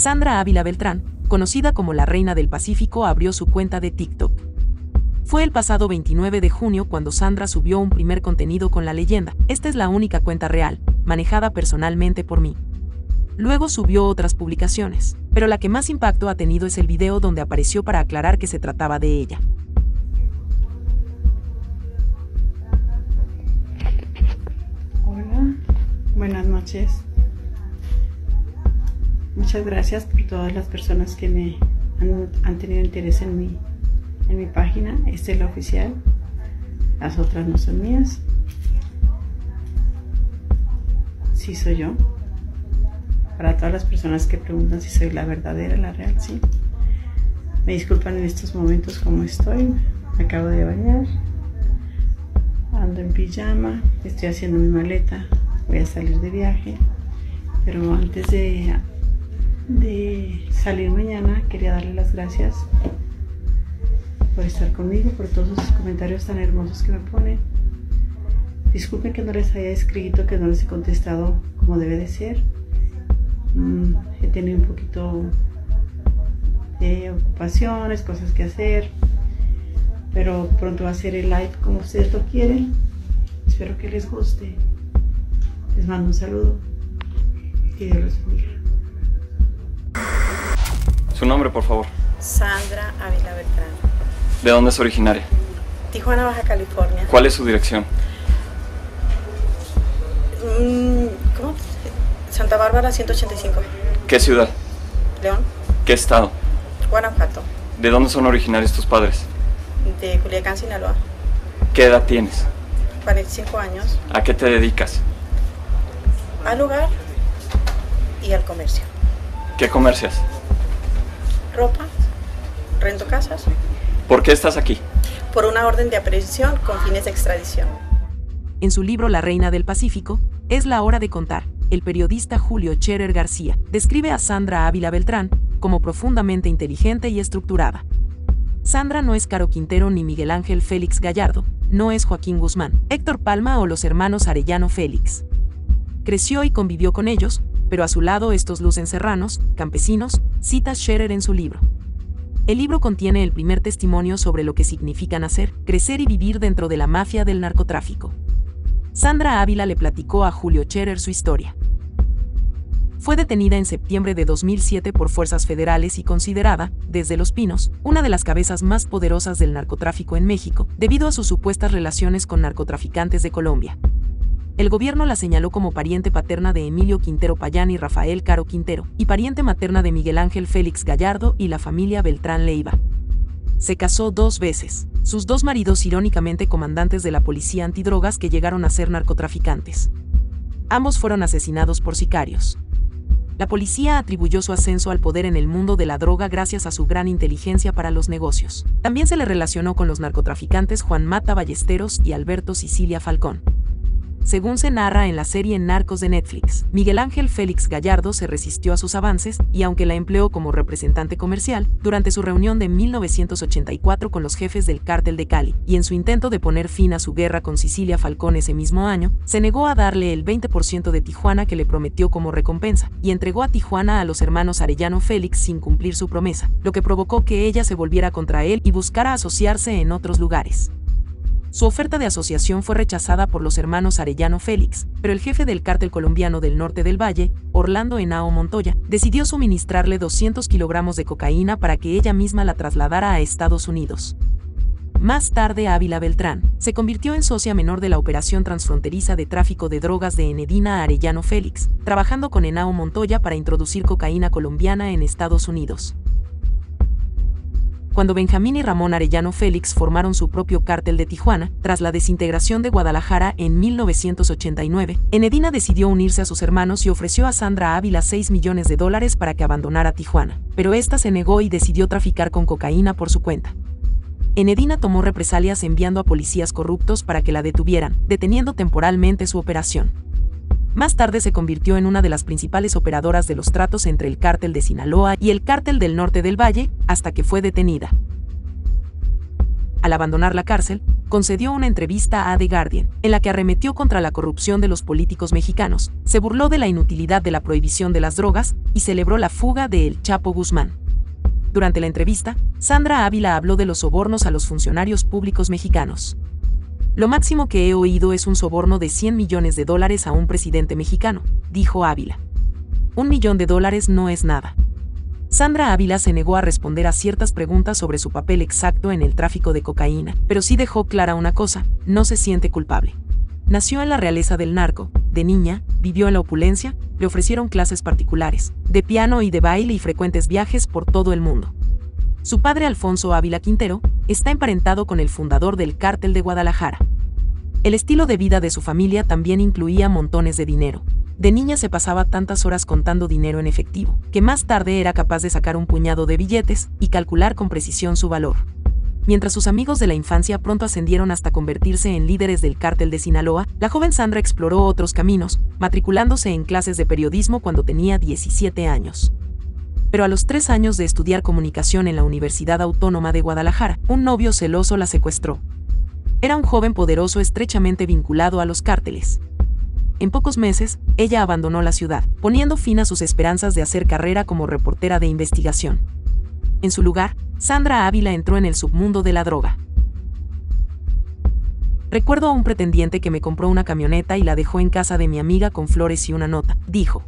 Sandra Ávila Beltrán, conocida como la Reina del Pacífico, abrió su cuenta de TikTok. Fue el pasado 29 de junio cuando Sandra subió un primer contenido con la leyenda. Esta es la única cuenta real, manejada personalmente por mí. Luego subió otras publicaciones, pero la que más impacto ha tenido es el video donde apareció para aclarar que se trataba de ella. Hola, buenas noches. Muchas gracias por todas las personas que me han, tenido interés en mi, en mi página. Esta es la oficial. Las otras no son mías. Sí soy yo. Para todas las personas que preguntan si soy la verdadera, la real, sí. Me disculpan en estos momentos como estoy. Me acabo de bañar. Ando en pijama. Estoy haciendo mi maleta. Voy a salir de viaje. Pero antes de de salir mañana, quería darle las gracias por estar conmigo, por todos sus comentarios tan hermosos que me ponen. Disculpen que no les haya escrito, que no les he contestado como debe de ser. Mm, he tenido un poquito de ocupaciones, cosas que hacer, pero pronto va a ser el live como ustedes lo quieren. Espero que les guste. Les mando un saludo. Que Dios los bendiga. Su nombre, por favor. Sandra Ávila Beltrán. ¿De dónde es originaria? Tijuana, Baja California. ¿Cuál es su dirección? Mm, ¿Cómo? Santa Bárbara 185. ¿Qué ciudad? León. ¿Qué estado? Guanajuato. ¿De dónde son originarios tus padres? De Culiacán, Sinaloa. ¿Qué edad tienes? 45 años. ¿A qué te dedicas? Al hogar y al comercio. ¿Qué comercias? Ropa, rento casas. ¿Por qué estás aquí? Por una orden de aprehensión con fines de extradición. En su libro La Reina del Pacífico, Es la hora de contar, el periodista Julio Cherer García describe a Sandra Ávila Beltrán como profundamente inteligente y estructurada. Sandra no es Caro Quintero ni Miguel Ángel Félix Gallardo, no es Joaquín Guzmán, Héctor Palma o los hermanos Arellano Félix. Creció y convivió con ellos, pero a su lado estos lucen serranos, campesinos, cita Scherer en su libro. El libro contiene el primer testimonio sobre lo que significa nacer, crecer y vivir dentro de la mafia del narcotráfico. Sandra Ávila le platicó a Julio Scherer su historia. Fue detenida en septiembre de 2007 por fuerzas federales y considerada, desde Los Pinos, una de las cabezas más poderosas del narcotráfico en México, debido a sus supuestas relaciones con narcotraficantes de Colombia. El gobierno la señaló como pariente paterna de Emilio Quintero Payán y Rafael Caro Quintero, y pariente materna de Miguel Ángel Félix Gallardo y la familia Beltrán Leiva. Se casó dos veces, sus dos maridos irónicamente comandantes de la policía antidrogas que llegaron a ser narcotraficantes. Ambos fueron asesinados por sicarios. La policía atribuyó su ascenso al poder en el mundo de la droga gracias a su gran inteligencia para los negocios. También se le relacionó con los narcotraficantes Juan Mata Ballesteros y Alberto Sicilia Falcón. Según se narra en la serie Narcos de Netflix, Miguel Ángel Félix Gallardo se resistió a sus avances y aunque la empleó como representante comercial, durante su reunión de 1984 con los jefes del cártel de Cali y en su intento de poner fin a su guerra con Sicilia Falcón ese mismo año, se negó a darle el 20% de Tijuana que le prometió como recompensa y entregó a Tijuana a los hermanos Arellano Félix sin cumplir su promesa, lo que provocó que ella se volviera contra él y buscara asociarse en otros lugares. Su oferta de asociación fue rechazada por los hermanos Arellano Félix, pero el jefe del cártel colombiano del norte del valle, Orlando Henao Montoya, decidió suministrarle 200 kilogramos de cocaína para que ella misma la trasladara a Estados Unidos. Más tarde Ávila Beltrán se convirtió en socia menor de la operación transfronteriza de tráfico de drogas de Enedina Arellano Félix, trabajando con Henao Montoya para introducir cocaína colombiana en Estados Unidos. Cuando Benjamín y Ramón Arellano Félix formaron su propio cártel de Tijuana, tras la desintegración de Guadalajara en 1989, Enedina decidió unirse a sus hermanos y ofreció a Sandra Ávila 6 millones de dólares para que abandonara Tijuana, pero esta se negó y decidió traficar con cocaína por su cuenta. Enedina tomó represalias enviando a policías corruptos para que la detuvieran, deteniendo temporalmente su operación. Más tarde se convirtió en una de las principales operadoras de los tratos entre el cártel de Sinaloa y el cártel del norte del Valle, hasta que fue detenida. Al abandonar la cárcel, concedió una entrevista a The Guardian, en la que arremetió contra la corrupción de los políticos mexicanos, se burló de la inutilidad de la prohibición de las drogas y celebró la fuga de El Chapo Guzmán. Durante la entrevista, Sandra Ávila habló de los sobornos a los funcionarios públicos mexicanos. Lo máximo que he oído es un soborno de 100 millones de dólares a un presidente mexicano, dijo Ávila. Un millón de dólares no es nada. Sandra Ávila se negó a responder a ciertas preguntas sobre su papel exacto en el tráfico de cocaína, pero sí dejó clara una cosa, no se siente culpable. Nació en la realeza del narco, de niña, vivió en la opulencia, le ofrecieron clases particulares, de piano y de baile y frecuentes viajes por todo el mundo. Su padre Alfonso Ávila Quintero está emparentado con el fundador del cártel de Guadalajara. El estilo de vida de su familia también incluía montones de dinero, de niña se pasaba tantas horas contando dinero en efectivo, que más tarde era capaz de sacar un puñado de billetes y calcular con precisión su valor. Mientras sus amigos de la infancia pronto ascendieron hasta convertirse en líderes del cártel de Sinaloa, la joven Sandra exploró otros caminos, matriculándose en clases de periodismo cuando tenía 17 años. Pero a los tres años de estudiar comunicación en la Universidad Autónoma de Guadalajara, un novio celoso la secuestró. Era un joven poderoso estrechamente vinculado a los cárteles. En pocos meses, ella abandonó la ciudad, poniendo fin a sus esperanzas de hacer carrera como reportera de investigación. En su lugar, Sandra Ávila entró en el submundo de la droga. Recuerdo a un pretendiente que me compró una camioneta y la dejó en casa de mi amiga con flores y una nota, dijo.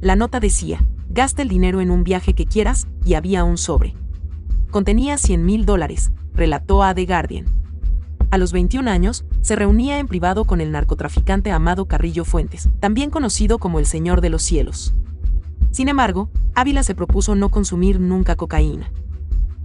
La nota decía, gasta el dinero en un viaje que quieras, y había un sobre. Contenía 100 mil dólares, relató a The Guardian. A los 21 años, se reunía en privado con el narcotraficante Amado Carrillo Fuentes, también conocido como el Señor de los Cielos. Sin embargo, Ávila se propuso no consumir nunca cocaína.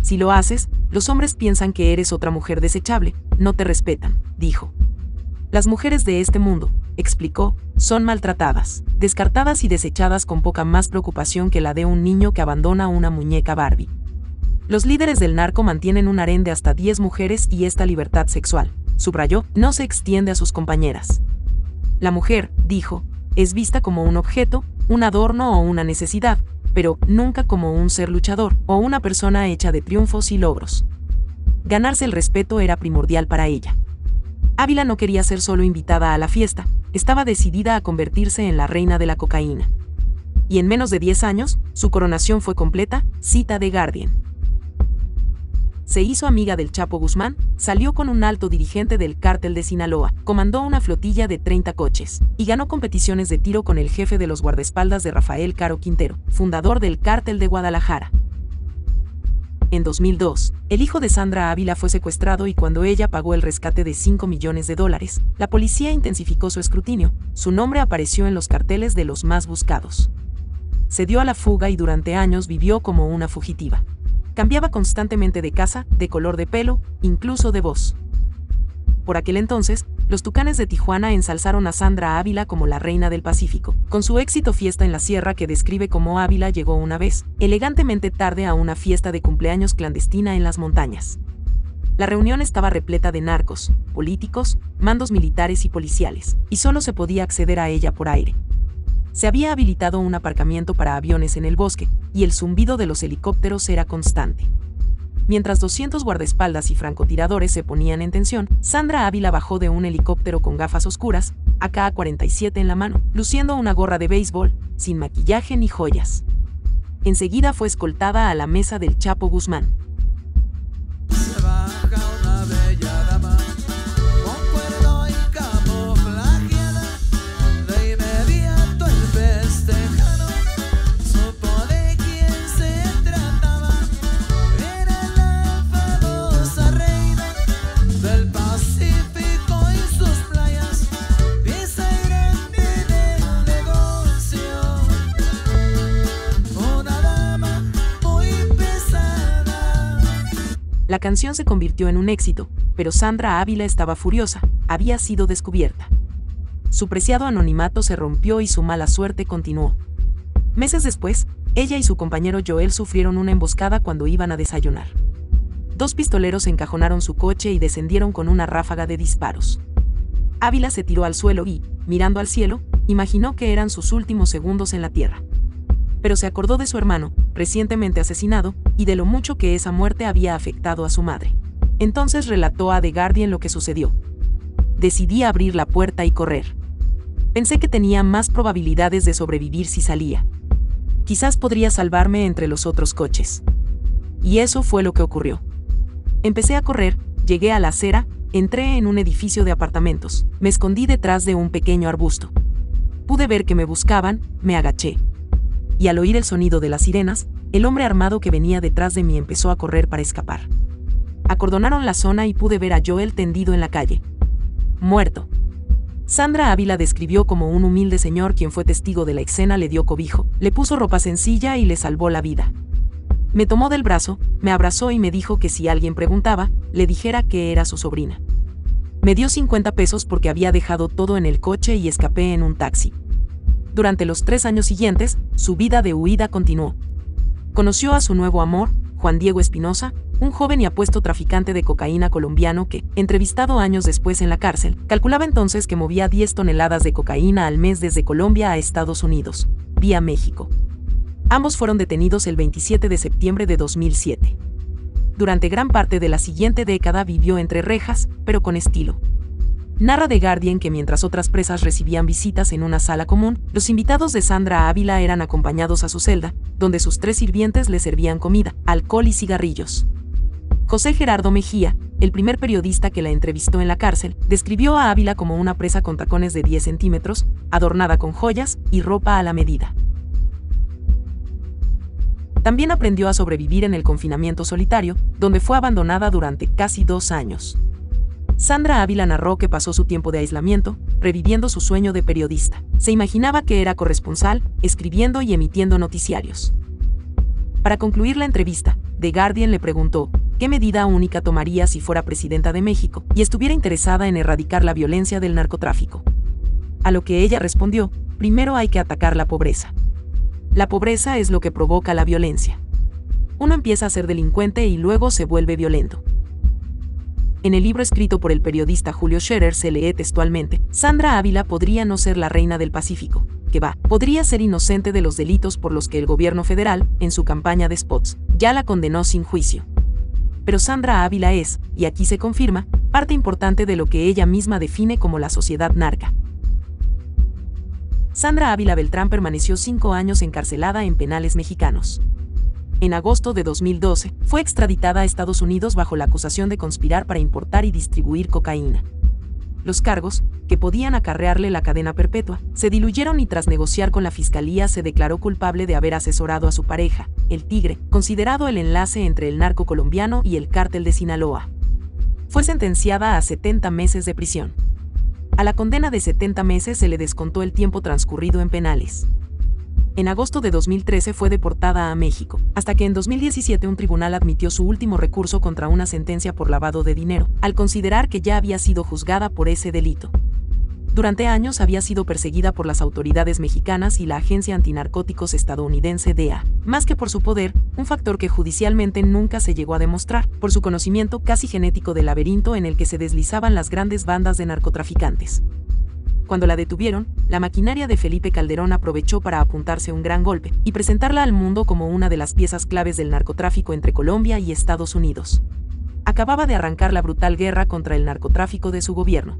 Si lo haces, los hombres piensan que eres otra mujer desechable, no te respetan, dijo. Las mujeres de este mundo, explicó, son maltratadas, descartadas y desechadas con poca más preocupación que la de un niño que abandona una muñeca Barbie. Los líderes del narco mantienen un harén de hasta 10 mujeres y esta libertad sexual, subrayó, no se extiende a sus compañeras. La mujer, dijo, es vista como un objeto, un adorno o una necesidad, pero nunca como un ser luchador o una persona hecha de triunfos y logros. Ganarse el respeto era primordial para ella. Ávila no quería ser solo invitada a la fiesta, estaba decidida a convertirse en la reina de la cocaína. Y en menos de 10 años, su coronación fue completa, cita de Guardian se hizo amiga del Chapo Guzmán, salió con un alto dirigente del cártel de Sinaloa, comandó una flotilla de 30 coches y ganó competiciones de tiro con el jefe de los guardaespaldas de Rafael Caro Quintero, fundador del cártel de Guadalajara. En 2002, el hijo de Sandra Ávila fue secuestrado y cuando ella pagó el rescate de 5 millones de dólares, la policía intensificó su escrutinio, su nombre apareció en los carteles de los más buscados. Se dio a la fuga y durante años vivió como una fugitiva. Cambiaba constantemente de casa, de color de pelo, incluso de voz. Por aquel entonces, los Tucanes de Tijuana ensalzaron a Sandra Ávila como la reina del Pacífico, con su éxito Fiesta en la Sierra que describe cómo Ávila llegó una vez, elegantemente tarde a una fiesta de cumpleaños clandestina en las montañas. La reunión estaba repleta de narcos, políticos, mandos militares y policiales, y solo se podía acceder a ella por aire se había habilitado un aparcamiento para aviones en el bosque, y el zumbido de los helicópteros era constante. Mientras 200 guardaespaldas y francotiradores se ponían en tensión, Sandra Ávila bajó de un helicóptero con gafas oscuras, AK-47 en la mano, luciendo una gorra de béisbol, sin maquillaje ni joyas. Enseguida fue escoltada a la mesa del Chapo Guzmán. Canción se convirtió en un éxito, pero Sandra Ávila estaba furiosa, había sido descubierta. Su preciado anonimato se rompió y su mala suerte continuó. Meses después, ella y su compañero Joel sufrieron una emboscada cuando iban a desayunar. Dos pistoleros encajonaron su coche y descendieron con una ráfaga de disparos. Ávila se tiró al suelo y, mirando al cielo, imaginó que eran sus últimos segundos en la tierra pero se acordó de su hermano, recientemente asesinado, y de lo mucho que esa muerte había afectado a su madre. Entonces relató a The Guardian lo que sucedió. Decidí abrir la puerta y correr. Pensé que tenía más probabilidades de sobrevivir si salía. Quizás podría salvarme entre los otros coches. Y eso fue lo que ocurrió. Empecé a correr, llegué a la acera, entré en un edificio de apartamentos, me escondí detrás de un pequeño arbusto. Pude ver que me buscaban, me agaché. Y al oír el sonido de las sirenas, el hombre armado que venía detrás de mí empezó a correr para escapar. Acordonaron la zona y pude ver a Joel tendido en la calle. Muerto. Sandra Ávila describió como un humilde señor quien fue testigo de la escena le dio cobijo, le puso ropa sencilla y le salvó la vida. Me tomó del brazo, me abrazó y me dijo que si alguien preguntaba, le dijera que era su sobrina. Me dio 50 pesos porque había dejado todo en el coche y escapé en un taxi. Durante los tres años siguientes, su vida de huida continuó. Conoció a su nuevo amor, Juan Diego Espinosa, un joven y apuesto traficante de cocaína colombiano que, entrevistado años después en la cárcel, calculaba entonces que movía 10 toneladas de cocaína al mes desde Colombia a Estados Unidos, vía México. Ambos fueron detenidos el 27 de septiembre de 2007. Durante gran parte de la siguiente década vivió entre rejas, pero con estilo. Narra The Guardian que mientras otras presas recibían visitas en una sala común, los invitados de Sandra Ávila eran acompañados a su celda, donde sus tres sirvientes le servían comida, alcohol y cigarrillos. José Gerardo Mejía, el primer periodista que la entrevistó en la cárcel, describió a Ávila como una presa con tacones de 10 centímetros, adornada con joyas y ropa a la medida. También aprendió a sobrevivir en el confinamiento solitario, donde fue abandonada durante casi dos años. Sandra Ávila narró que pasó su tiempo de aislamiento, reviviendo su sueño de periodista. Se imaginaba que era corresponsal, escribiendo y emitiendo noticiarios. Para concluir la entrevista, The Guardian le preguntó, ¿qué medida única tomaría si fuera presidenta de México y estuviera interesada en erradicar la violencia del narcotráfico? A lo que ella respondió, primero hay que atacar la pobreza. La pobreza es lo que provoca la violencia. Uno empieza a ser delincuente y luego se vuelve violento. En el libro escrito por el periodista Julio Scherer se lee textualmente, Sandra Ávila podría no ser la reina del Pacífico, que va, podría ser inocente de los delitos por los que el gobierno federal, en su campaña de spots, ya la condenó sin juicio. Pero Sandra Ávila es, y aquí se confirma, parte importante de lo que ella misma define como la sociedad narca. Sandra Ávila Beltrán permaneció cinco años encarcelada en penales mexicanos en agosto de 2012, fue extraditada a Estados Unidos bajo la acusación de conspirar para importar y distribuir cocaína. Los cargos, que podían acarrearle la cadena perpetua, se diluyeron y tras negociar con la fiscalía se declaró culpable de haber asesorado a su pareja, el Tigre, considerado el enlace entre el narco colombiano y el cártel de Sinaloa. Fue sentenciada a 70 meses de prisión. A la condena de 70 meses se le descontó el tiempo transcurrido en penales. En agosto de 2013 fue deportada a México, hasta que en 2017 un tribunal admitió su último recurso contra una sentencia por lavado de dinero, al considerar que ya había sido juzgada por ese delito. Durante años había sido perseguida por las autoridades mexicanas y la agencia antinarcóticos estadounidense DEA, más que por su poder, un factor que judicialmente nunca se llegó a demostrar, por su conocimiento casi genético del laberinto en el que se deslizaban las grandes bandas de narcotraficantes. Cuando la detuvieron, la maquinaria de Felipe Calderón aprovechó para apuntarse un gran golpe y presentarla al mundo como una de las piezas claves del narcotráfico entre Colombia y Estados Unidos. Acababa de arrancar la brutal guerra contra el narcotráfico de su gobierno.